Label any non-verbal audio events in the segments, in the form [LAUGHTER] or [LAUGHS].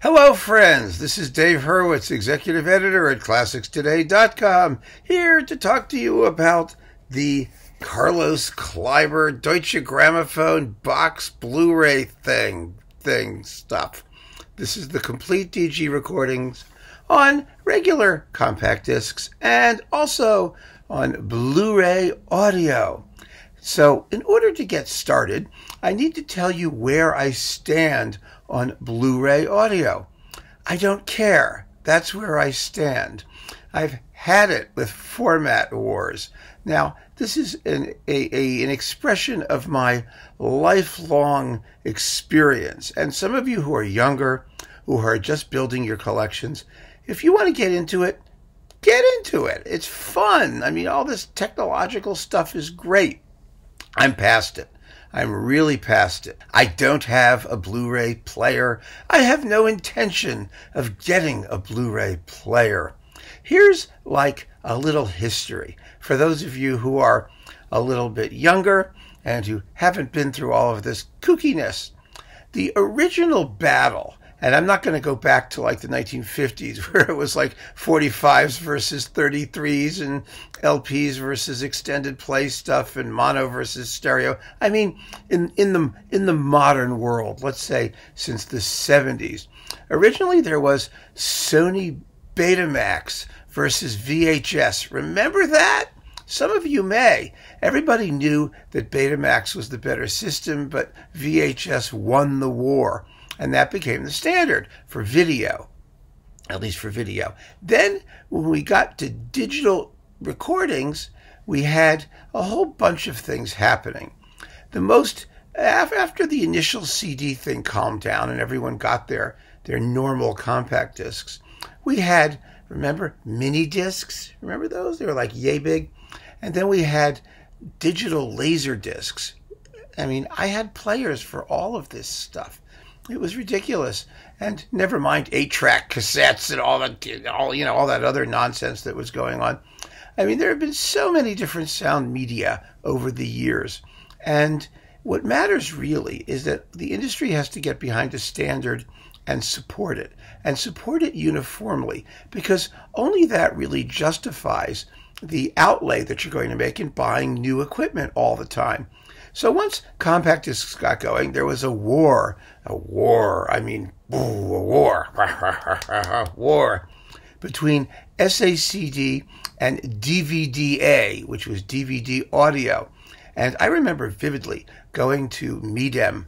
Hello, friends. This is Dave Hurwitz, executive editor at ClassicsToday.com, here to talk to you about the Carlos Kleiber Deutsche Grammophon box Blu-ray thing, thing stuff. This is the complete DG recordings on regular compact discs and also on Blu-ray audio. So, in order to get started, I need to tell you where I stand on Blu ray audio. I don't care. That's where I stand. I've had it with format wars. Now, this is an, a, a, an expression of my lifelong experience. And some of you who are younger, who are just building your collections, if you want to get into it, get into it. It's fun. I mean, all this technological stuff is great. I'm past it. I'm really past it. I don't have a Blu ray player. I have no intention of getting a Blu ray player. Here's like a little history for those of you who are a little bit younger and who haven't been through all of this kookiness. The original battle and I'm not going to go back to like the 1950s [LAUGHS] where it was like 45s versus 33s and LPs versus extended play stuff and mono versus stereo. I mean, in, in the in the modern world, let's say since the 70s, originally there was Sony Betamax versus VHS. Remember that? Some of you may. Everybody knew that Betamax was the better system, but VHS won the war and that became the standard for video, at least for video. Then, when we got to digital recordings, we had a whole bunch of things happening. The most after the initial CD thing calmed down and everyone got their their normal compact discs, we had remember mini discs. Remember those? They were like yay big, and then we had digital laser discs. I mean, I had players for all of this stuff. It was ridiculous. And never mind eight track cassettes and all that, all, you know, all that other nonsense that was going on. I mean, there have been so many different sound media over the years. And what matters really is that the industry has to get behind a standard and support it and support it uniformly because only that really justifies the outlay that you're going to make in buying new equipment all the time. So once compact discs got going, there was a war. A war. I mean, a war. [LAUGHS] war between SACD and DVD-A, which was DVD audio. And I remember vividly going to MIDEM,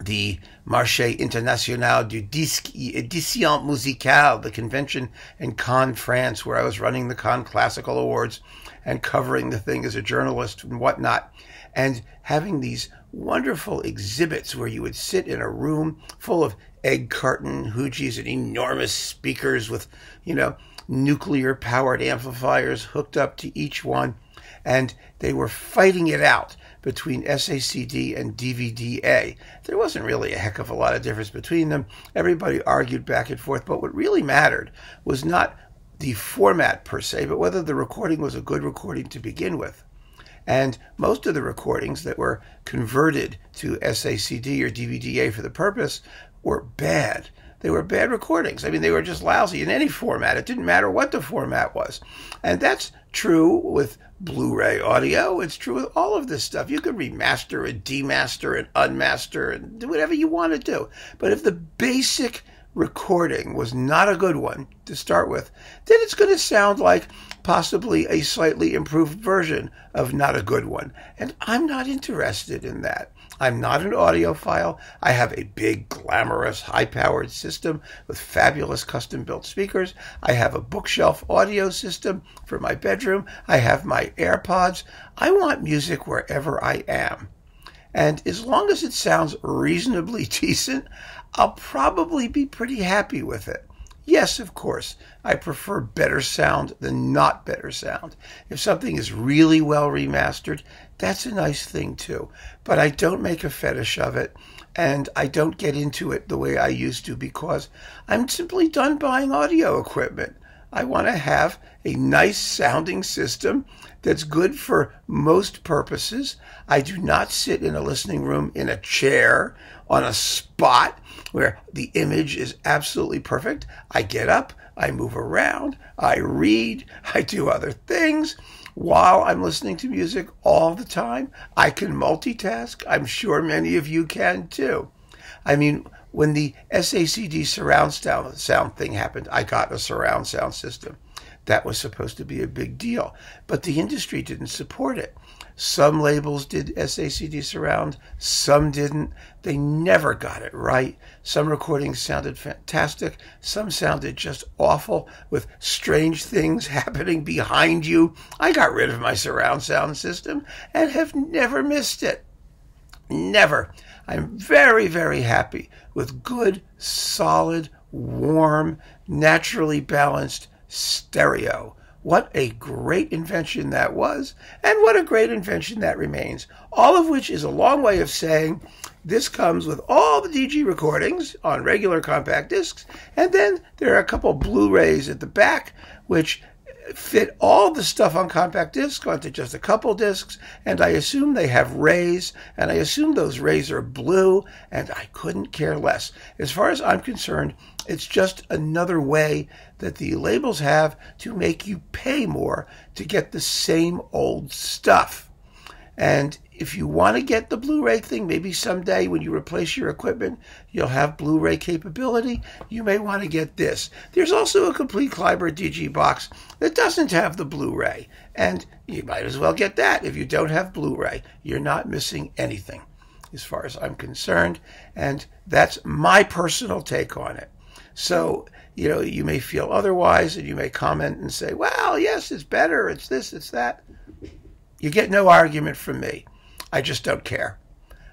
the Marché International du Disque et Édition Musicale, the convention in Cannes, France, where I was running the Cannes Classical Awards and covering the thing as a journalist and whatnot and having these wonderful exhibits where you would sit in a room full of egg carton hoochies and enormous speakers with, you know, nuclear powered amplifiers hooked up to each one. And they were fighting it out between SACD and DVD-A. There wasn't really a heck of a lot of difference between them. Everybody argued back and forth, but what really mattered was not the format per se, but whether the recording was a good recording to begin with. And most of the recordings that were converted to SACD or DVD-A for the purpose were bad. They were bad recordings. I mean, they were just lousy in any format. It didn't matter what the format was. And that's true with Blu ray audio. It's true with all of this stuff. You could remaster and demaster and unmaster and do whatever you want to do. But if the basic recording was not a good one to start with, then it's going to sound like possibly a slightly improved version of not a good one. And I'm not interested in that. I'm not an audiophile. I have a big, glamorous, high powered system with fabulous custom built speakers. I have a bookshelf audio system for my bedroom. I have my AirPods. I want music wherever I am. And as long as it sounds reasonably [LAUGHS] decent, I'll probably be pretty happy with it. Yes, of course, I prefer better sound than not better sound. If something is really well remastered, that's a nice thing too. But I don't make a fetish of it, and I don't get into it the way I used to because I'm simply done buying audio equipment. I want to have a nice sounding system that's good for most purposes. I do not sit in a listening room in a chair on a spot where the image is absolutely perfect. I get up, I move around, I read, [LAUGHS] I do other things while I'm listening to music all the time. I can multitask. I'm sure many of you can too. I mean, when the SACD surround sound, thing happened, I got a surround sound system. That was supposed to be a big deal, but the industry didn't support it. Some labels did SACD surround, some didn't. They never got it right. Some recordings sounded fantastic, some sounded just awful with strange things [LAUGHS] happening behind you. I got rid of my surround sound system and have never missed it. Never. I'm very, very happy with good, solid, warm, naturally balanced stereo. What a great invention that was, and what a great invention that remains. All of which is a long way of saying this comes with all the DG recordings on regular compact discs, and then there are a couple Blu rays at the back, which fit all the stuff on compact disc onto just a couple discs, and I assume they have rays, and I assume those rays are blue, and I couldn't care less. As far as I'm concerned, it's just another way that the labels have to make you pay more to get the same old stuff. And if you want to get the Blu-ray thing, maybe someday when you replace your equipment, you'll have Blu-ray capability. You may want to get this. There's also a complete Kleiber DG box that doesn't have the Blu-ray, and you might as well get that. If you don't have Blu-ray, you're not missing anything, as far as I'm concerned. And that's my personal take on it. So, you know, you may feel otherwise and you may comment and say, well, yes, it's better. It's this, it's that. You get no argument from me. I just don't care.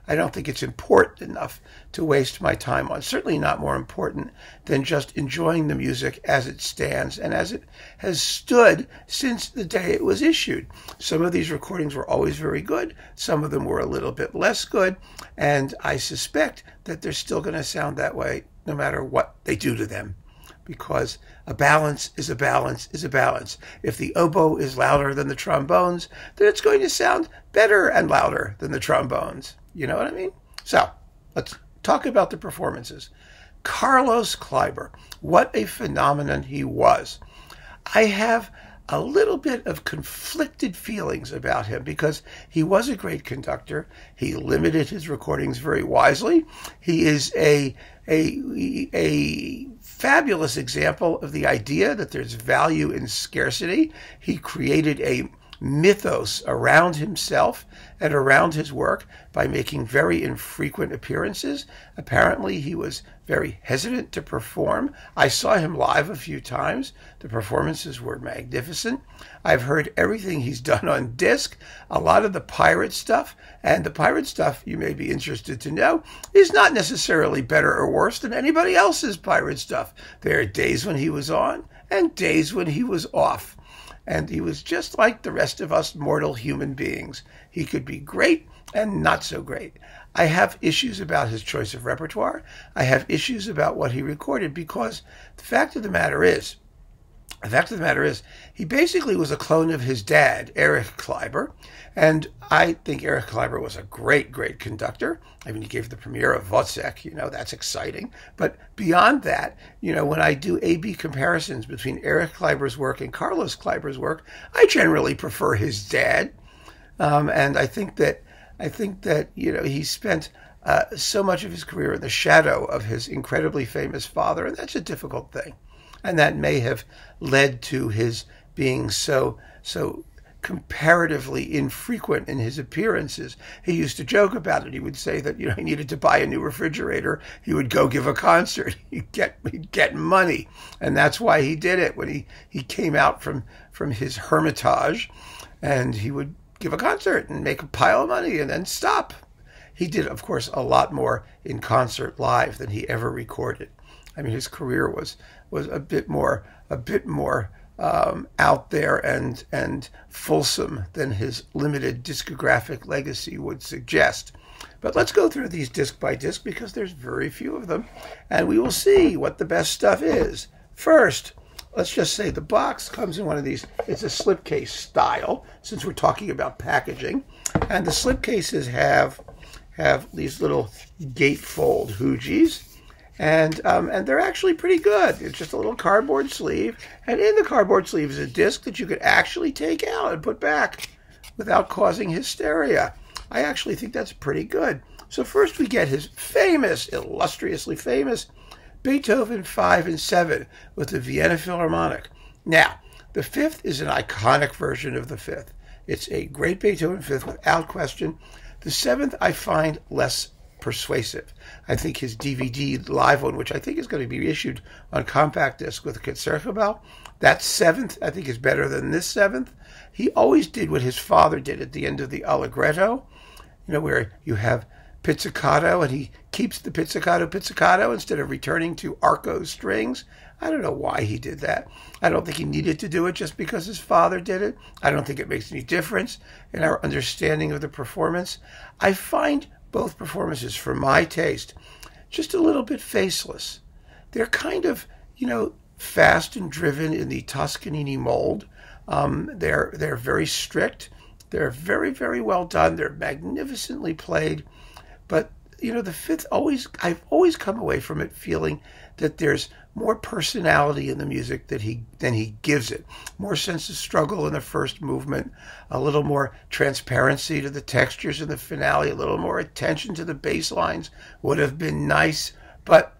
I don't think it's important enough to waste my time on. Certainly not more important than just enjoying the music as it stands and as it has stood since the day it was issued. Some of these recordings were always very good, some of them were a little bit less good, and I suspect that they're still going to sound that way no matter what they do to them. Because a balance is a balance is a balance. If the oboe is louder than the trombones, then it's going to sound better and louder than the trombones. You know what I mean? So let's talk about the performances. Carlos Kleiber, what a phenomenon he was. I have a little bit of conflicted feelings about him because he was a great conductor. He limited his recordings very wisely. He is a a a fabulous example of the idea that there's value in scarcity. He created a mythos around himself and around his work by making very infrequent appearances. Apparently, he was very hesitant to perform. I saw him live a few times. The performances were magnificent. I've heard everything he's [LAUGHS] done on disc, a lot of the pirate stuff, and the pirate stuff, you may be interested to know, is not necessarily better or worse than anybody else's pirate stuff. There are days when he was on and days when he was off and he was just like the rest of us mortal human beings. He could be great and not so great. I have issues about his choice of repertoire. I have issues about what he recorded because the fact of the matter is, the fact of the matter is, he basically was a clone of his dad, Erich Kleiber, and I think Erich Kleiber was a great, great conductor. I mean, he gave the premiere of Wozzeck, you know, that's exciting. But beyond that, you know, when I do A-B comparisons between Erich Kleiber's work and Carlos Kleiber's work, I generally prefer his dad. Um, and I think that, I think that, you know, he spent uh, so much of his career in the shadow of his incredibly famous father, and that's a difficult thing. And that may have led to his being so, so comparatively infrequent in his appearances. He used to joke about it. He would say that you know he needed to buy a new refrigerator. He would go give a concert. [LAUGHS] He'd get he'd get money, and that's why he did it when he he came out from from his hermitage, and he would give a concert and make a pile of money and then stop. He did, of course, a lot more in concert live than he ever recorded. I mean, his career was was a bit more a bit more um, out there and and fulsome than his limited discographic legacy would suggest. But let's go through these disc by disc because there's very few of them, and we will see what the best stuff is. First, let's just say the box comes in one of these. It's a slipcase style, since we're talking about packaging, and the slipcases have have these little gatefold hoogies. And, um, and they're actually pretty good. It's just a little cardboard sleeve. And in the cardboard sleeve is a disc that you could actually take out and put back without causing hysteria. I actually think that's pretty good. So first we get his famous, illustriously famous Beethoven 5 and 7 with the Vienna Philharmonic. Now, the fifth is an iconic version of the fifth. It's a great Beethoven fifth without question. The seventh I find less persuasive. I think his DVD live one, which I think is going to be issued on compact disc with Concertgebouw, that seventh I think is better than this seventh. He always did what his father did at the end of the Allegretto, you know, where you have pizzicato and he keeps the pizzicato pizzicato instead of returning to arco strings. I don't know why he did that. I don't think he needed to do it just because his father did it. I don't think it makes any difference in our understanding of the performance. I find both performances, for my taste, just a little bit faceless. They're kind of, you know, fast and driven in the Toscanini mold. Um, they're they're very strict. They're very very well done. They're magnificently played. But you know, the fifth always I've always come away from it feeling that there's more personality in the music that he than he gives it. More sense of struggle in the first movement, a little more transparency to the textures in the finale, a little more attention to the bass lines would have been nice, but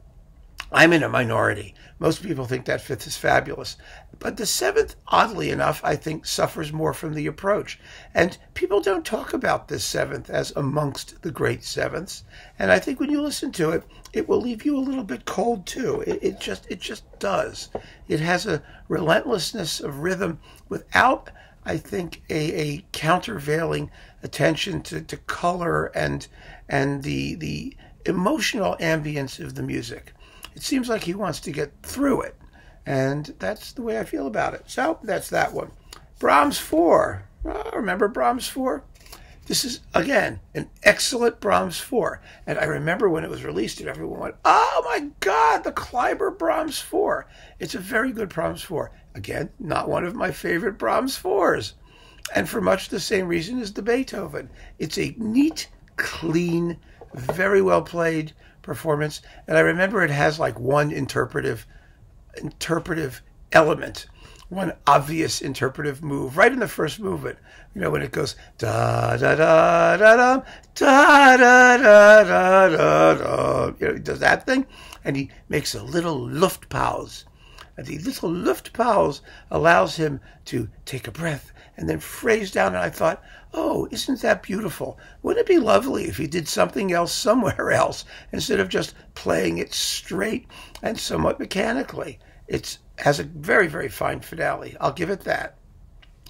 I'm in a minority. Most people think that fifth is fabulous. But the seventh, oddly enough, I think suffers more from the approach. And people don't talk about this seventh as amongst the great sevenths. And I think when you listen to it, it will leave you a little bit cold too. It, it just it just does. It has a relentlessness of rhythm without, I think, a, a countervailing attention to, to color and and the the emotional ambience of the music. It seems like he wants to get through it. And that's the way I feel about it. So that's that one. Brahms 4. Oh, remember Brahms 4? This is, again, an excellent Brahms 4. And I remember when it was released, and everyone went, oh my God, the Kleiber Brahms 4. It's a very good Brahms 4. Again, not one of my favorite Brahms 4s. And for much the same reason as the Beethoven. It's a neat, clean, very well played performance. And I remember it has like one interpretive interpretive element, one obvious interpretive move right in the first movement. You know, when it goes da da da da da da da da da da da. You know, he does that thing, and he makes a little Luftpause. And the little Luftpause allows him to take a breath and then phrase down. And I thought, oh, isn't that beautiful? Wouldn't it be lovely if he did something else somewhere [LAUGHS] else instead of just playing it straight and somewhat mechanically? It has a very, very fine finale. I'll give it that.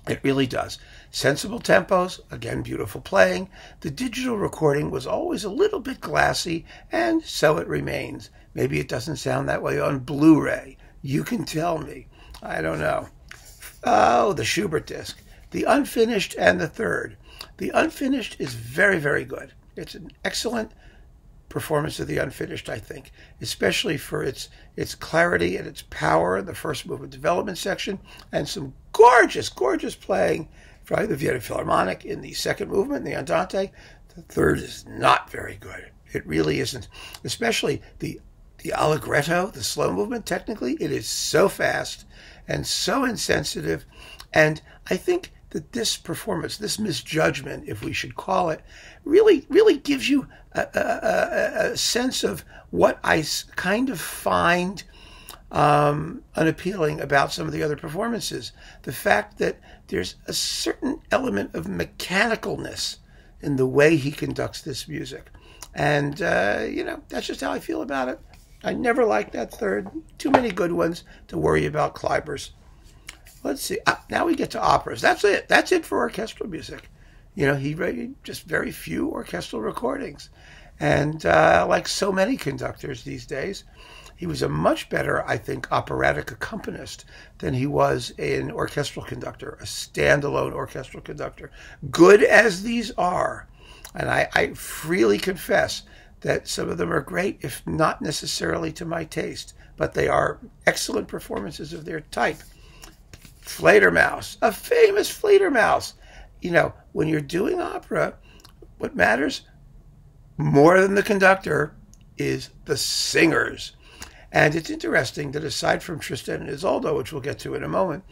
It really does. Sensible tempos, again, beautiful playing. The digital recording was always a little bit glassy, and so it remains. Maybe it doesn't sound that way on Blu ray. You can tell me. I don't know. Oh, the Schubert disc. The unfinished and the third. The unfinished is very, very good. It's an excellent performance of the unfinished, I think, especially for its its clarity and its power in the first movement development section, and some gorgeous, gorgeous playing from the Vienna Philharmonic in the second movement, the Andante. The third is not very good. It really isn't, especially the the allegretto, the slow movement. Technically, it is so fast and so insensitive, and I think that this performance, this misjudgment, if we should call it, really, really gives you a, a, a sense of what I kind of find um, unappealing about some of the other performances. The fact that there's a certain element of mechanicalness in the way he conducts this music. And, uh, you know, that's just how I feel about it. I never liked that third. Too many good ones to worry about Kleibers. Let's see. Uh, now we get to operas. That's it. That's it for orchestral music. You know, he wrote just very few orchestral recordings. And uh, like so many conductors these days, he was a much better, I think, operatic accompanist than he was an orchestral conductor, a standalone orchestral conductor. Good as these are, and I, I freely confess that some of them are great, if not necessarily to my taste, but they are excellent performances of their type. Fledermaus, a famous Fledermaus. You know, when you're doing opera, what matters more than the conductor is the singers. And it's interesting that aside from Tristan and Isolde, which we'll get to in a moment,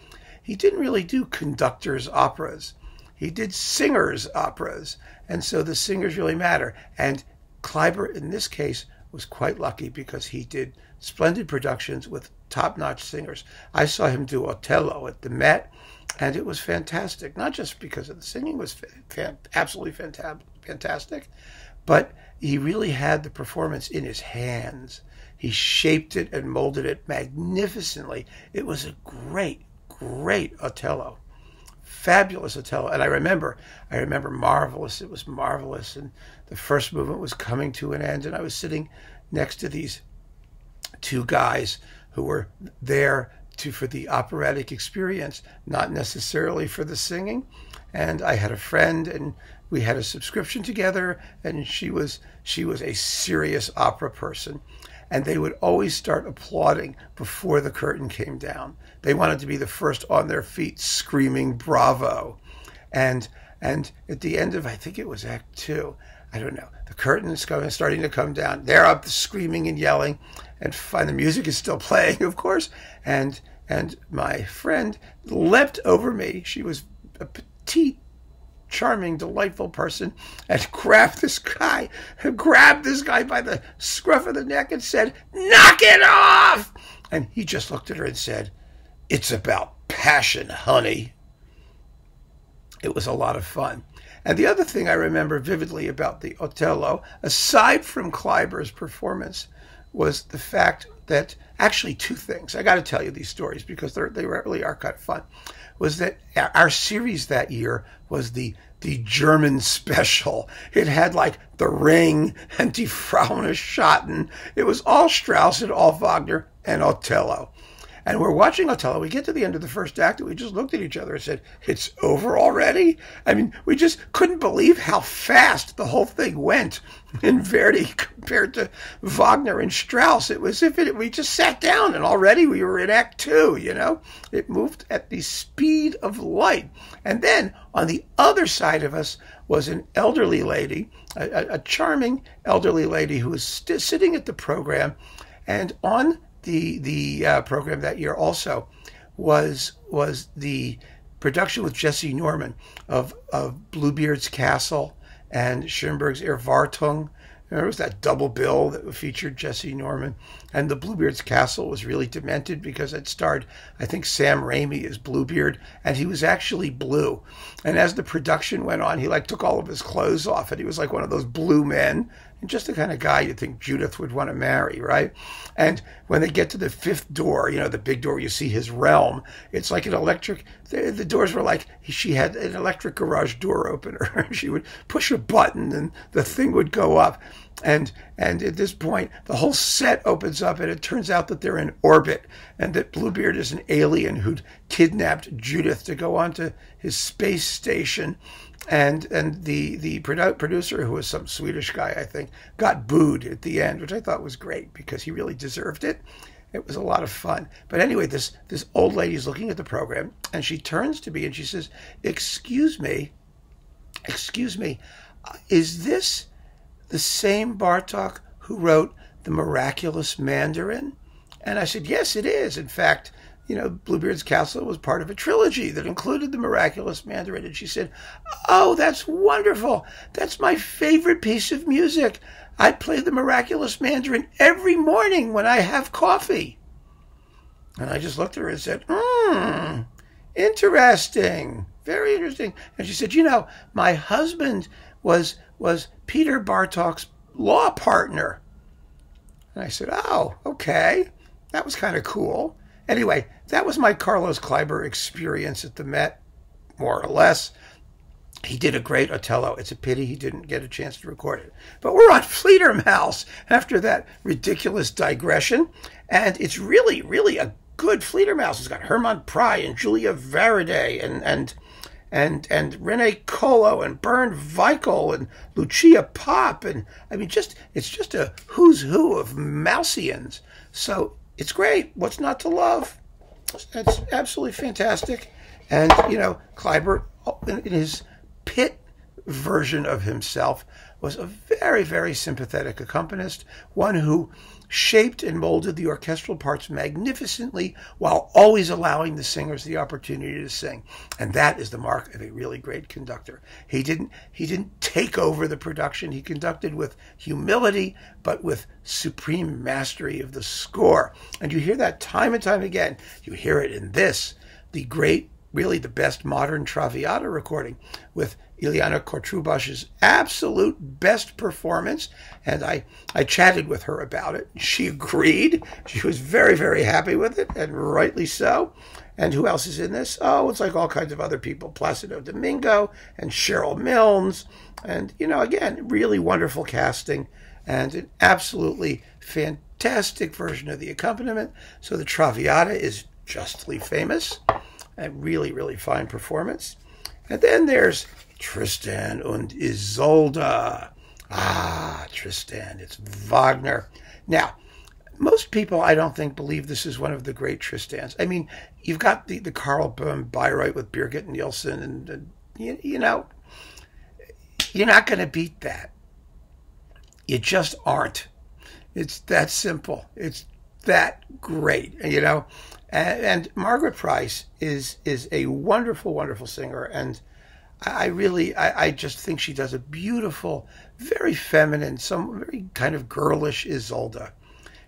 he didn't really do conductors' operas. He did singers' operas. And so the singers really matter. And Kleiber, in this case, was quite lucky because he did splendid productions with top notch singers. I saw him do Otello at the Met, and it was fantastic. Not just because of the singing was fa- absolutely fantastic, but he really had the performance in his hands. He shaped it and molded it magnificently. It was a great, great Otello. Fabulous Otello. And I remember, I remember marvelous. It was marvelous. And the first movement was coming to an end. And I was sitting next to these two guys who were there to for the operatic experience, not necessarily for the singing. And I had a friend, and we had a subscription together, and she was she was a serious opera person, and they would always start applauding before the curtain came down. They wanted to be the first on their feet, screaming "Bravo!" and and at the end of I think it was Act Two, I don't know. The curtain is coming, starting to come down. They're up screaming and yelling, and fine the music is still [LAUGHS] playing, of course. And and my friend leapt over me. She was a petite, charming, delightful person, and [LAUGHS] grabbed this guy, grabbed this guy by the scruff of the neck, and said, "Knock it off!" And he just looked at her and said, "It's about passion, honey." It was a lot of fun. And the other thing I remember vividly about the Otello, aside from Kleiber's performance, was the fact that actually two things. I got to tell you these stories because they really are kind of fun. Was that our series that year was the the German [LAUGHS] special. It had like The Ring and [LAUGHS] Die Frau ohne Schatten. It was all Strauss and all Wagner and Otello. And we're watching Otello. We get to the end of the first act, and we just looked at each other and said, "It's over already." I mean, we just couldn't believe how fast the whole thing went in Verdi compared to Wagner and Strauss. It was if it, we just sat down, and already we were in Act Two. You know, it moved at the speed of light. And then on the other side of us was an elderly lady, a, a charming elderly lady who was sitting at the program, and on the the uh, program that year also was was the production with Jessye Norman of of Bluebeard's Castle and Schoenberg's Erwartung. There was that double bill that featured Jessye Norman, and the Bluebeard's Castle was really demented because it starred, I think, Sam Ramey as Bluebeard, and he was actually blue. And as the production went on, he like took all of his clothes off, and he was like one of those blue men just the kind of guy you think Judith would want to marry, right? And when they get to the fifth door, you know, the big door, you see his realm. It's like an electric. The, the doors were like she had an electric garage door opener. [LAUGHS] she would push a button and the thing would go up. And and at this point, the whole set opens up, and it turns out that they're in orbit, and that Bluebeard is an alien who'd kidnapped Judith to go onto his space station and and the the producer who was some Swedish guy I think got booed at the end, which I thought was great because he really deserved it. It was a lot of fun. But anyway, this this old lady is looking at the program and she turns to me and she says, "Excuse me, excuse me, uh, is this the same Bartok who wrote The Miraculous Mandarin?" And I said, "Yes, it is. In fact." You know, Bluebeard's Castle was part of a trilogy that included the miraculous Mandarin. And she said, Oh, that's wonderful. That's my favorite piece of music. I play the miraculous Mandarin every morning when I have coffee. And I just looked at her and said, Hmm, interesting. Very interesting. And she said, You know, my husband was was Peter Bartok's law partner. And I said, Oh, okay. That was kind of cool. Anyway, that was my Carlos Kleiber experience at the Met, more or less. He did a great Otello. It's a pity he didn't get a chance to record it. But we're on Fledermaus after that ridiculous digression. And it's really, really a good Fledermaus. It's got Hermann Prey and Julia Varady and, and, and, and Rene Kollo and Bernd Weikl and Lucia Popp. And I mean, just, it's just a who's who of Mousians. So it's great. What's not to love? That's absolutely fantastic. And, you know, Kleiber, in his pit version of himself, was a very, very sympathetic accompanist, one who shaped and molded the orchestral parts magnificently while always allowing the singers the opportunity to sing. And that is the mark of a really great conductor. He didn't he didn't take over the production. He conducted with humility but with supreme mastery of the score. And you hear that time and time again. You hear it in this, the great really the best modern Traviata recording with Ileana Cotrubas's absolute best performance. And I, I chatted with her about it. She agreed. She was very, very happy with it, and rightly so. And who else is in this? Oh, it's like all kinds of other people Placido Domingo and Sherrill Milnes. And, you know, again, really wonderful casting and an absolutely fantastic version of the accompaniment. So the Traviata is justly famous. A really, really fine performance. And then there's Tristan und Isolde. Ah, Tristan, it's Wagner. Now, most people, I don't think, believe this is one of the great Tristans. I mean, you've got the, the Karl Böhm Bayreuth with Birgit Nilsson, and, and you, you know, you're not going to beat that. You just aren't. It's that simple. It's that great, you know. And, and Margaret Price is is a wonderful, wonderful singer, and I really, I, I, just think she does a beautiful, very feminine, some very kind of girlish Isolde.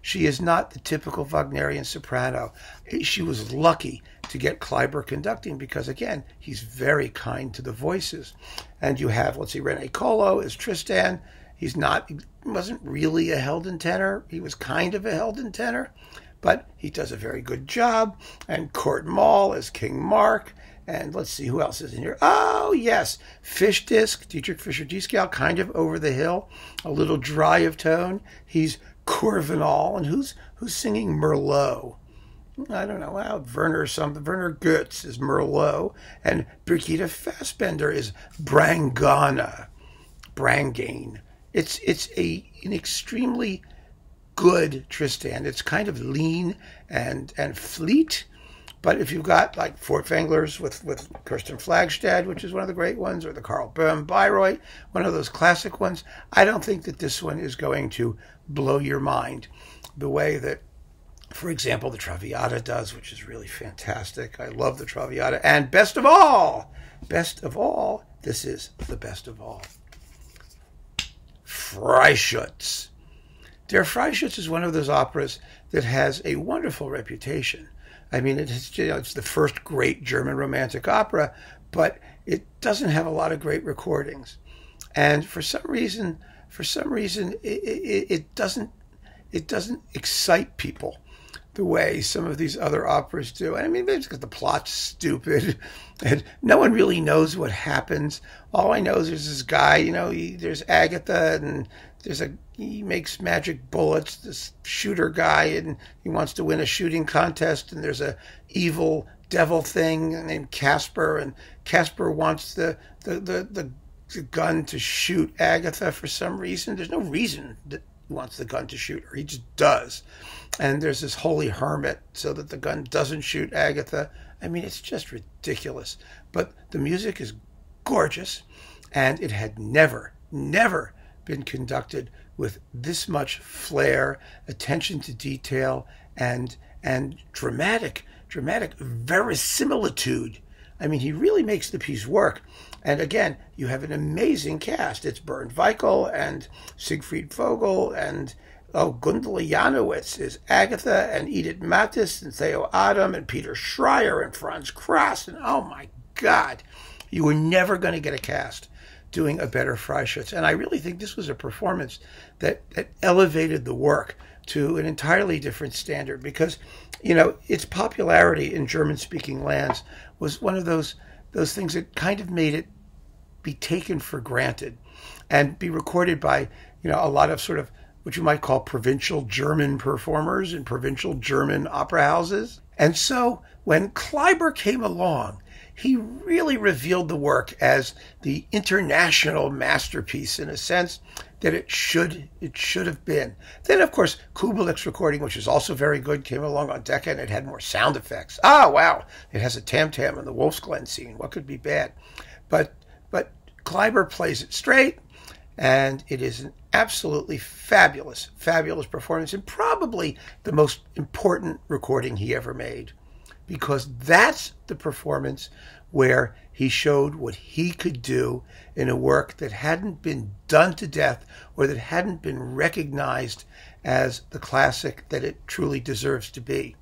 She is not the typical Wagnerian soprano. She was lucky to get Kleiber conducting because, again, he's very kind to the voices. And you have, let's see, Rene Kollo as Tristan. He's not, he wasn't really a Helden tenor. He was kind of a Helden tenor, but he does a very good job. And Kurt Moll as King Mark. And let's see who else is in here. Oh, yes. Fish Disc, Dietrich Fischer Dieskau, kind of over the hill, a little dry of tone. He's Kurvenal. And who's who's singing Melot? I don't know. Well, Werner something. Werner Goetz is Melot. And Brigitte Fassbender is Brangana. Brangane. It's it's a an extremely good Tristan. It's kind of lean and and fleet but if you've got like Furtwänglers with, with Kirsten Flagstad, which is one of the great ones, or the Karl Böhm Bayreuth, one of those classic ones, I don't think that this one is going to blow your mind the way that, for example, the Traviata does, which is really fantastic. I love the Traviata. And best of all, best of all, this is the best of all. Freischütz. Der Freischütz is one of those operas that has a wonderful reputation I mean, it's, you know, it's the first great German romantic opera, but it doesn't have a lot of great recordings. And for some reason, for some reason, it, it, it doesn't it doesn't excite people the way some of these other operas do. I mean, maybe because the plot's stupid [LAUGHS] and no one really knows what happens. All I know is there's this guy, you know, he, there's Agatha and there's a he makes magic bullets. This shooter guy, and he wants to win a shooting contest. And there's a evil devil thing named Kaspar, and Kaspar wants the the the, the gun to shoot Agatha for some reason. There's no reason that he wants the gun to shoot her. He just does. And there's this holy hermit so that the gun doesn't shoot Agatha. I mean, it's just ridiculous. But the music is gorgeous, and it had never, never been conducted with this much flair, attention to detail, and and dramatic, dramatic verisimilitude. I mean, he really makes the piece work. And again, you have an amazing cast. It's Bernd Weikl and Siegfried Vogel and oh, Gundula Janowitz is Agatha and Edith Mathis and Theo Adam and Peter Schreier and Franz Krass. And oh my God, you were never going to get a cast doing a better Freischütz. And I really think this was a performance that, that elevated the work to an entirely different standard because, you know, its popularity in German speaking lands was one of those those things that kind of made it be taken for granted and be recorded by, you know, a lot of sort of what you might call provincial German performers in provincial German opera houses. And so when Kleiber came along he really revealed the work as the international masterpiece in a sense that it should it should have been. Then of course Kubelik's recording, which is also very good, came along on Decca and it had more sound effects. Ah wow. It has a tam tam in the Wolf's Glen scene. What could be bad? But but Kleiber plays it straight And it is an absolutely fabulous, fabulous performance, and probably the most important recording he ever made. Because that's the performance where he showed what he could do in a work that hadn't been done to death or that hadn't been recognized as the classic that it truly deserves to be.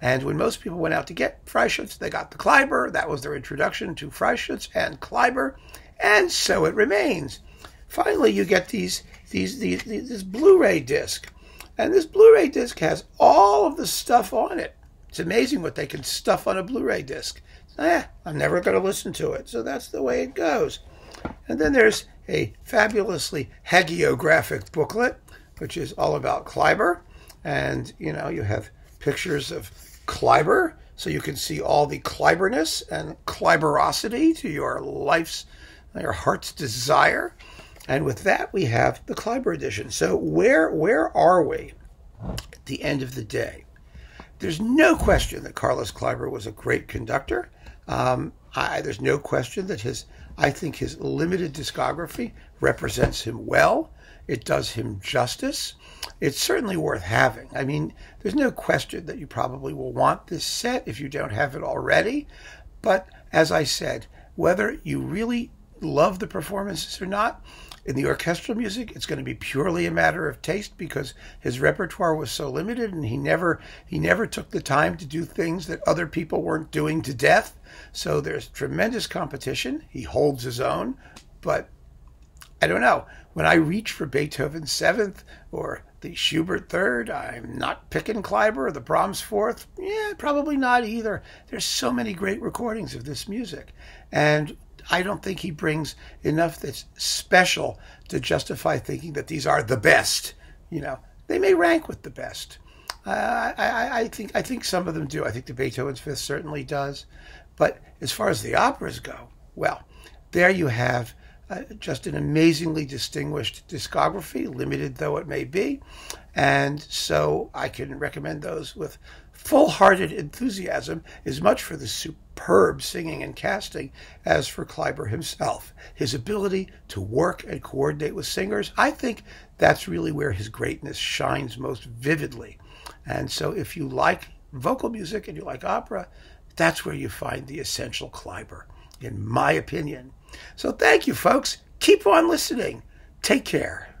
And when most people went out to get Freischütz, they got the Kleiber. That was their introduction to Freischütz and Kleiber, and so it remains. Finally, you get these, these, these, these this Blu-ray disc, and this Blu-ray disc has all of the stuff on it. It's amazing what they can stuff on a Blu-ray disc. Eh, I'm never going to listen to it, so that's the way it goes. And then there's a fabulously hagiographic booklet, which is all about Kleiber, and you know you have pictures of Kleiber, so you can see all the Kleiberness and Kleiberosity to your life's, your heart's desire. And with that, we have the Kleiber edition. So where where are we at the end of the day? There's no question that Carlos Kleiber was a great conductor. Um, I, there's no question that his, I think his limited discography represents him well. It does him justice. It's certainly worth having. I mean, there's no question that you probably will want this set if you don't have it already. But as I said, whether you really love the performances or not, in the orchestral music, it's going to be purely a matter of taste because his repertoire was so limited, and he never he never took the time to do things that other people weren't doing to death. So there's tremendous competition. He holds his own, but I don't know. When I reach for Beethoven's Seventh or the Schubert Third, I'm not picking Kleiber or the Brahms Fourth. Yeah, probably not either. There's so many great recordings of this music, and I don't think he brings enough that's special to justify thinking that these are the best. You know, they may rank with the best. Uh, I, I, think I think some of them do. I think the Beethoven's Fifth certainly does. But as far as the operas go, well, there you have uh, just an amazingly distinguished discography, limited though it may be. And so I can recommend those with full hearted enthusiasm, as much for the superb singing and casting as for Kleiber himself. His ability to work and coordinate with singers, I think that's really where his greatness shines most vividly. And so if you like vocal music and you like opera, that's where you find the essential Kleiber, in my opinion. So thank you, folks. Keep on listening. Take care.